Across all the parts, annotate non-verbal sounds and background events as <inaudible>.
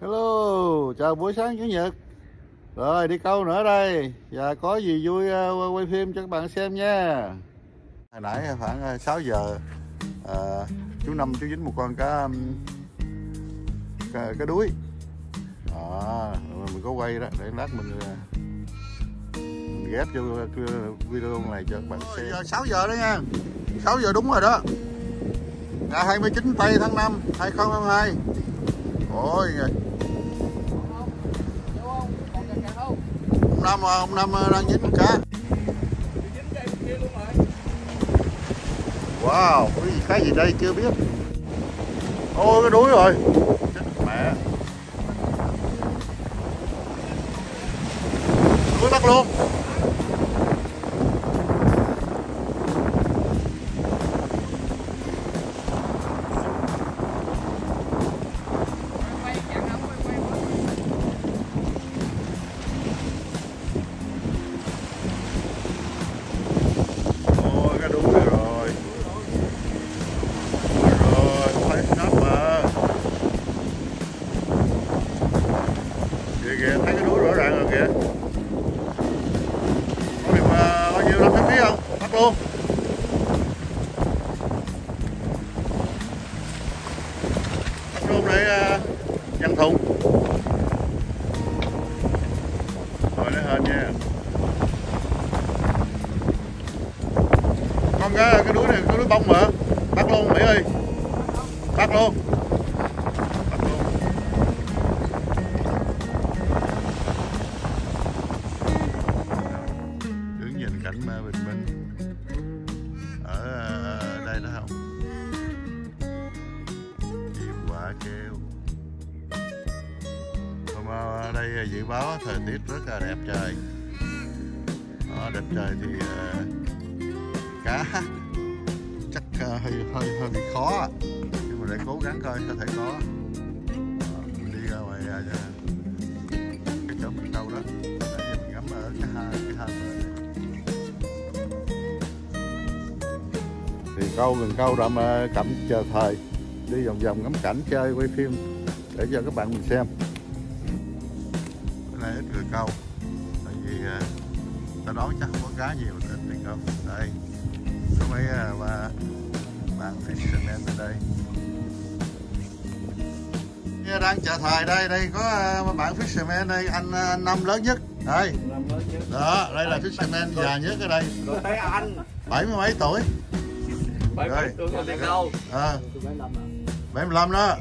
Hello, chào buổi sáng Chủ nhật. Rồi đi câu nữa đây. Và có gì vui uh, quay phim cho các bạn xem nha. Hồi nãy khoảng uh, 6 giờ uh, Chú Năm chú dính một con cá cá, cá đuối. Đó, mình có quay đó Để lát mình mình ghép cho video này cho các bạn xem. giờ 6 giờ đó nha. 6 giờ đúng rồi đó. Ngày 29 tây tháng 5 2022 Ôi ông Năm ông Năm ờ, đang dính cá. Wow, cái gì cái gì đây chưa biết. Ôi, cái đuối rồi. Bắt luôn. Đứng nhìn cảnh mà bình minh. Ở à, à, à, đây đó không? Chim quả kêu hôm ở đây dự báo thời tiết rất là đẹp trời. Đó, đẹp trời thì ờ, cá chắc uh, hơi hơi hơi bị khó ạ mà để cố gắng coi có thể có. Đó, mình đi ra ngoài uh, cái chỗ mình câu đó. Để mình ngắm ở cái hai cái hai thì câu gần câu đậm uh, cẩm chờ thời. Đi vòng vòng ngắm cảnh chơi quay phim để cho các bạn mình xem. Cái này ít người câu tại vì uh, ta nói chắc không có cá nhiều nên người câu. Đây có mấy à, ba bạn fisherman ở đây đang chờ thời đây đây có à, bạn fisherman đây anh, à, anh năm lớn nhất. Đây. Đó đây là fisherman già nhất ở đây. Thấy anh. Bảy mươi mấy tuổi. Bảy mươi tuổi còn câu ờ. Bảy mươi lăm đó.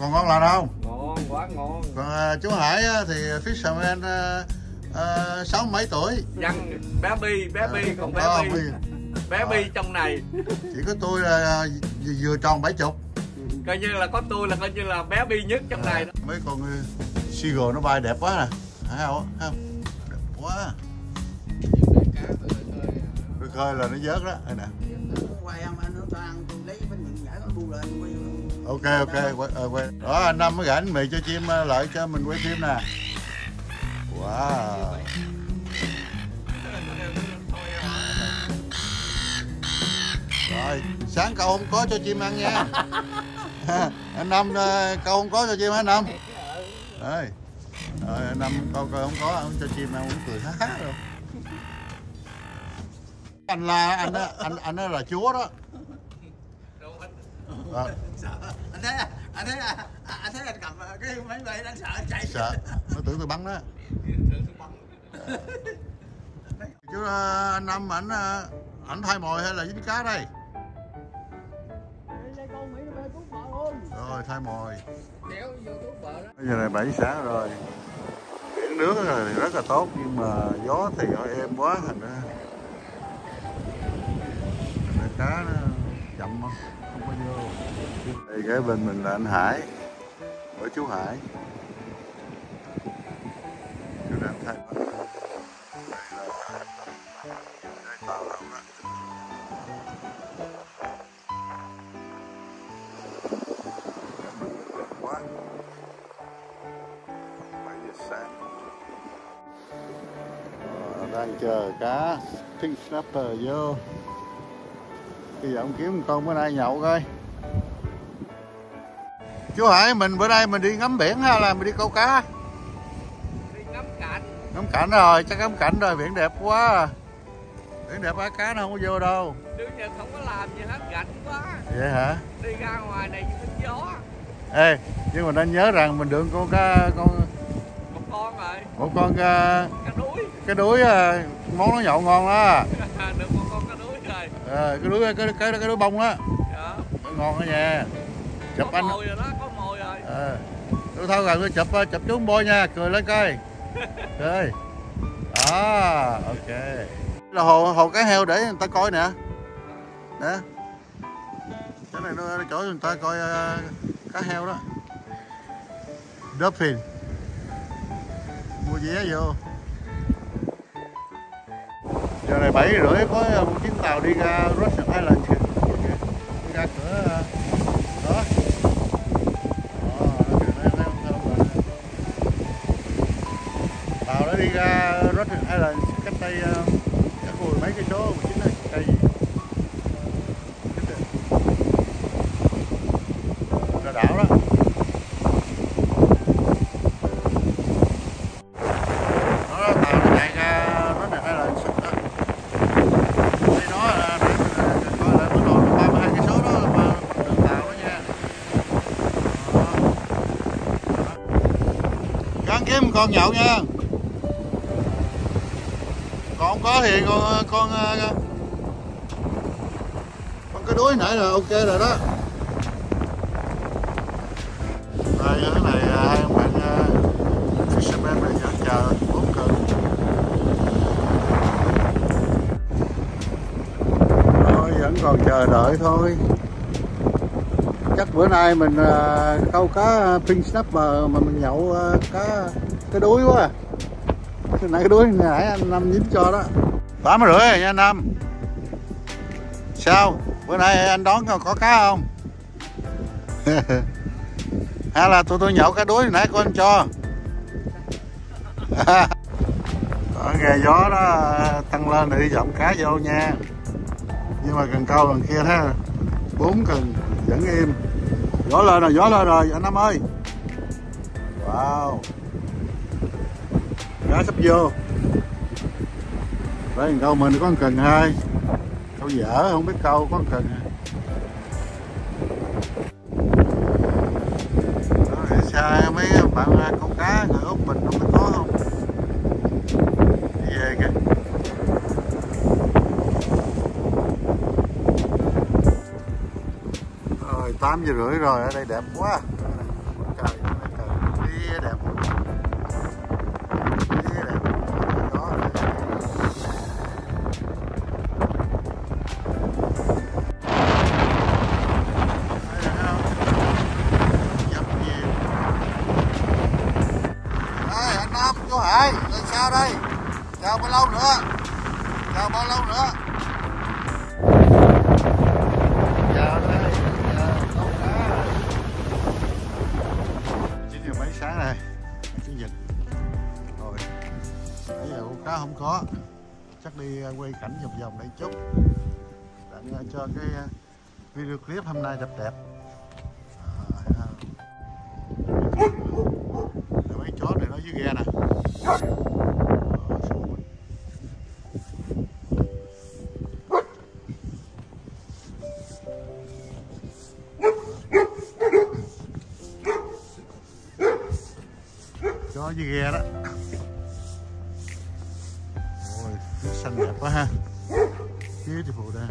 Còn ngon lành không Ngon, quá ngon. Còn à, chú Hải thì fisherman à, à, sáu mấy tuổi. Văn bé Bi, bé Bi, còn bé Ờ, Bi. Bé Bi trong này. Chỉ có tôi là vừa, vừa tròn bảy chục Coi như là có tôi là coi như là bé Bi nhất trong này đó. Mấy con uh, seagull nó bay đẹp quá nè. Thấy không? Thấy không? Đẹp quá. Rồi khơi là nó vớt đó. Đây nè. Tôi ok ok quay, ờ, quay. đó anh năm mới gãy mì cho chim ờ, lại cho mình quay phim nè. Wow. Rồi sáng câu không có cho chim ăn nha <laughs> <laughs> anh năm ờ, câu không có cho chim hả anh năm? Rồi rồi anh năm câu câu không có không cho chim ăn cũng cười há há rồi. Anh là anh đó, anh anh đó là chúa đó. Ờ, anh thấy anh thấy anh thấy anh cầm cái máy bay anh sợ anh chạy. Sợ. Nó tưởng tôi bắn đó. Chú ờ, anh năm ảnh ảnh thay mồi hay là dính cá đây rồi thay mồi. Bây giờ này 7 sáng rồi. Biển nước thì rất là tốt nhưng mà gió thì nó êm quá thành ra. Cá nó chậm không? Không có vô. Đây kế bên mình là anh Hải của chú Hải đang chờ cá pink snapper vô. Bây giờ ông kiếm một con bữa nay nhậu coi. Chú Hải mình bữa nay mình đi ngắm biển hay là mình đi câu cá? Đi ngắm cảnh. Ngắm cảnh rồi chắc ngắm cảnh rồi biển đẹp quá biển đẹp quá cá nó không có vô đâu. Đương nhiên không có làm gì hết rảnh quá. Vậy hả? Đi ra ngoài này hít gió ê nhưng mà nên nhớ rằng mình được con cá con một con rồi. một con đuối cái đuối à, món nó nhậu ngon đó được một con cá đuối rồi à, cái đuối cái cái cái đuối bông á. Đó ngon đó nha. Chụp có anh. mồi rồi đó có mồi rồi. À, tôi thôi gần tôi chụp chụp chú bôi nha cười lên coi. <laughs> Cười. Đó ok. Là hồ hồ cá heo để người ta coi nè. Nè. Cái này nó nó chỗ người ta coi uh, cá heo đó. Dolphin. Mua vé vô giờ này bảy rưỡi có ờ, một chuyến tàu đi ra Russian Island kìa. đi ra cửa ờ, đó. Ờ, tàu nó đi ra Russian Island cách đây chắc mười mấy cái số một chuyến này cây. gì Thích rồi. ra đảo đó đó tàu nó chạy ra Russian Island xuất đó đây nó là để mình coi lại bữa rồi ba mươi hai cây số đó mà đường tàu đó nha Đó gắn con nhậu nha. Còn không có thì con con ờ, con cái đuối nãy là ok rồi đó. Đây cái này ờ, hai ông bạn ờ, fisherman này vẫn chờ bốn cân. Thôi vẫn còn chờ đợi thôi. Chắc bữa nay mình uh, câu cá pink snapper mà mình nhậu uh, cá cái đuối quá à. cái nãy cái đuối nãy anh năm dính cho đó. Tám rưỡi rồi nha anh năm. Sao? Bữa nay anh đón có, có cá không? <laughs> Hay là tụi tôi nhậu cá đuối nãy của anh cho? <laughs> Ở nghề gió đó tăng lên để dọn cá vô nha. Nhưng mà cần câu lần kia thế bốn cần vẫn im. Gió lên rồi gió lên rồi anh năm ơi. Wow cá sắp vô. Đấy câu mình có cần hai. Câu dở, không biết câu có cần à. Xa mấy bạn câu cá, người úc mình không biết có không? Đi về kìa. Rồi, tám giờ rưỡi rồi, ở đây đẹp quá. Chú Hải, lên sao đây? Chờ bao lâu nữa? Chờ bao lâu nữa? Chờ đây, chờ câu cá. Chín giờ mấy sáng này, chủ nhật. Rồi, bây giờ câu cá không có. Chắc đi à, quay cảnh vòng vòng đây chút. tặng à, cho cái à, video clip hôm nay đẹp đẹp. À, mấy chó này nó dưới ghe nè. Ghe đó ôi nước xanh đẹp quá ha. Beautiful đây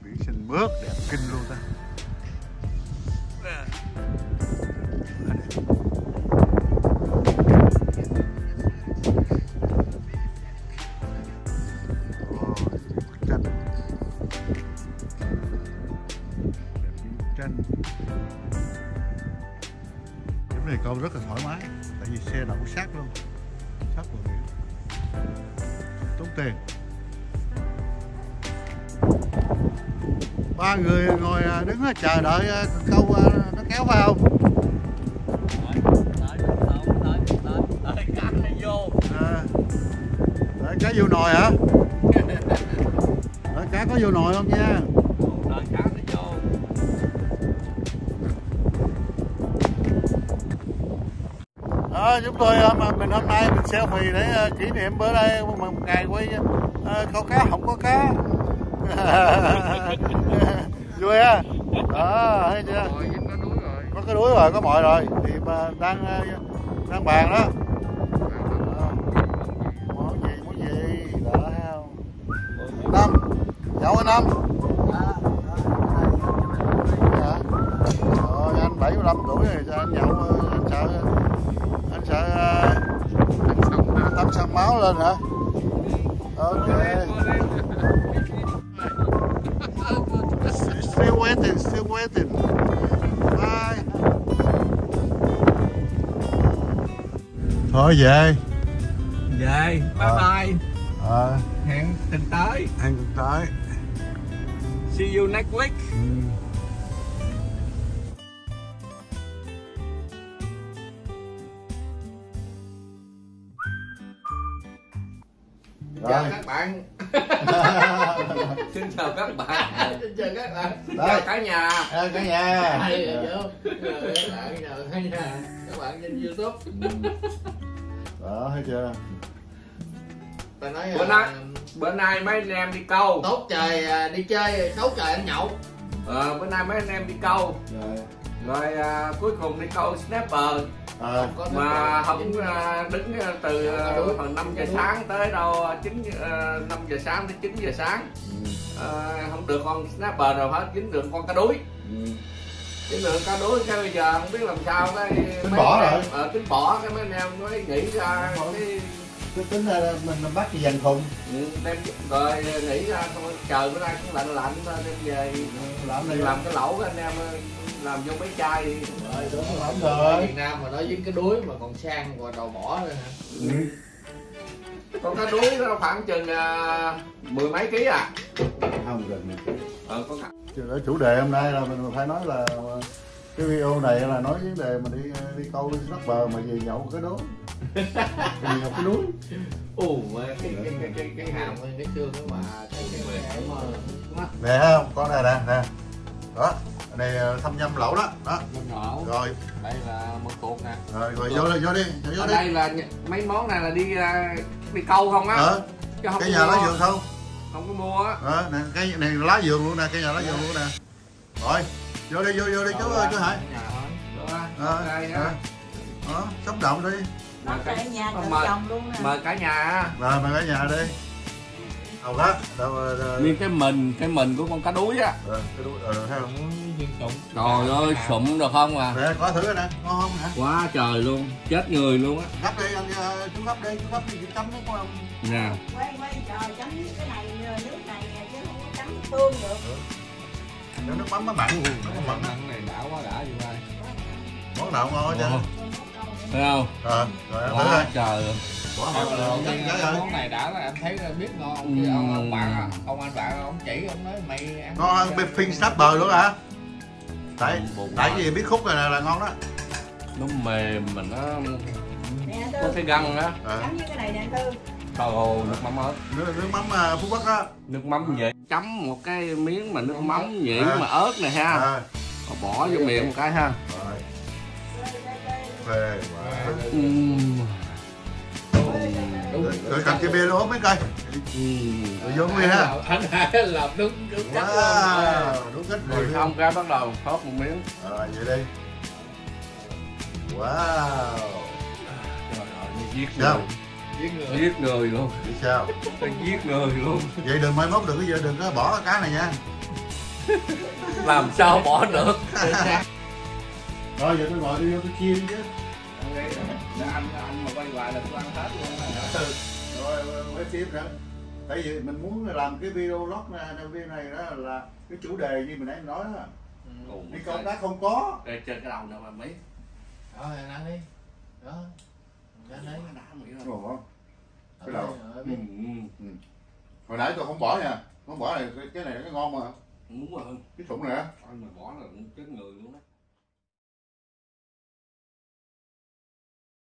biển xanh mướt đẹp kinh luôn ta. Ba người ngồi à, đứng chờ đợi à, câu à, nó kéo vào. Đợi, đợi, đợi, đợi, đợi cá vô. À, đợi cá vô nồi hả? Có vô nồi không nha? Đợi cá đó, chúng tôi mà mình hôm nay mình selfie để kỷ niệm bữa đây một, ngày quay câu cá không có cá <laughs> vui ha đó thấy chưa? Có cái đuối rồi có mọi rồi. Thì mà đang ờ, đang bàn đó. Ờ. món gì món gì? Đó năm. Nhậu anh năm. Dạ. Rồi anh 75 tuổi rồi sao anh nhậu ờ, anh sợ anh sợ ờ, tăng săn máu lên hả? Waiting, still waiting. Bye. Thôi về. về bye Ờ. bye À, hẹn tuần tới ăn tới. see you next week Rồi. chào các bạn. <laughs> Xin chào các bạn. <laughs> Chào các bạn. Chào Đây. cả nhà. À, cả nhà. Vô? Nhờ các bạn nhờ cả nhà. Các bạn trên youtube. Đó, thấy chưa? ta nói Bữa à, nay- bữa nay mấy anh em đi câu? Tốt trời à, đi chơi xấu trời ăn nhậu. Ờ, bữa nay mấy anh em đi câu. Rồi. rồi à, cuối cùng đi câu snapper À, mà không à, đứng từ à, hồi 5 giờ sáng tới đâu 9 à, 5 giờ sáng tới 9 giờ sáng. Ừ, à, không được con snapper nào hết dính được con cá đuối. Ừ. dính được cá đuối cái bây giờ không biết làm sao cái Tính bỏ rồi. ờ, tính bỏ cái mấy anh em mới nghĩ ra cái Cứ tính ra mình bắt gì dành khùng. ừ, đem rồi nghĩ ra thôi trời bữa nay cũng lạnh lạnh đem về Làm mình đi. làm cái lẩu anh em ờ, làm vô mấy chai rồi. Đúng Lắm rồi. Việt Nam mà nói dính cái đuối mà còn sang và đầu bỏ nữa hả? Ừ. con cá đuối nó khoảng chừng à, mười mấy ký à. Không gần này. ờ con cá chủ đề hôm nay là mình phải nói là cái video này là nói vấn đề mà đi đi câu đi bắt bờ mà về nhậu cái đố về nhậu cái núi ù cái cái cái cái cái hàm cái xương đó mà cái cái thấy không con này nè nè. Đó này thăm nhâm lẩu đó. Đó. Rồi. Đây là mực tuột nè. Rồi rồi vô đi vô đi vô ở đi. đây là mấy món này là đi à, đi câu không á? Ờ. Chứ không cái nhà lá vườn không? Không có mua á. Ờ nè cái này lá vườn luôn nè cái nhà lá vườn luôn nè. Rồi vô đi vô vô đi chú ơi chú hải. ờ ờ. đó sống động đi. Mời cả- nhà mời- trồng luôn nè. mời cả nhà á. rồi mời cả nhà đi. Đầu đó đâu ờ, nguyên cái mình cái mình của con cá đuối á. Ờ cái đuôi ờ thấy không trời ơi sụm được không à? Nè có thử nè ngon không hả quá trời luôn chết người luôn á. Gấp đi anh ờ, chú gấp đi chú gấp đi chú chấm nước của ông. Nè. Quay quay trời chấm cái này nước này chứ không có chấm tương được. Để nước mắm nó mặn nó mặn. Á. này đã quá đã vậy? Đây món nào ngon hết trơn thấy không? Ờ rồi quá trời luôn. Bỏ là cái món này đã là em thấy biết ngon. Ừ. Cái ông, ông bạn à, ông anh bạn ông chỉ ông nói mày ăn ngon hơn beef fin snapper luôn hả tại tại cái gì biết khúc này là, là ngon đó. Nó mềm mà nó có cái găng á. Ờ. chấm với cái này nè Tư. nước mắm ớt. Nước, nước mắm ờ, phú quốc á. Nước mắm nhị chấm một cái miếng mà nước mắm nhị À. mà ớt này ha. Ờ bỏ vô miệng một cái ha. Rồi phê quá Ừm. Rồi cầm chai bia luôn uống mấy cây Ừm. rồi vô nguyên ha. <laughs> Anh hai làm đúng đúng cách luôn wow đúng cách rồi xong cái bắt đầu phớt một miếng. Rồi vậy đi. Wow. Trời ơi như giết sao? người. Với người. Giết người luôn. Vậy sao? Tôi giết người luôn. Vậy đừng mai mốt đừng có đừng có bỏ cái cá này nha. <laughs> Làm sao bỏ được? Rồi giờ tôi gọi đi vô tôi chia đi chứ. Anh anh mà quay hoài là tôi ăn hết luôn tiếp nữa tại vì mình muốn làm cái video vlog này video này đó là cái chủ đề như mình nãy nói đó. Đi câu cá không có. Đây trên cái đầu nào mà mấy? Rồi ăn đi. Đó. Ăn đi. Cái đầu. ừ, đây. ừ. hồi nãy tôi không bỏ nha. Không bỏ này cái này nó ngon mà. Muốn rồi cái thủng này á. Anh mà bỏ là cũng chết người luôn á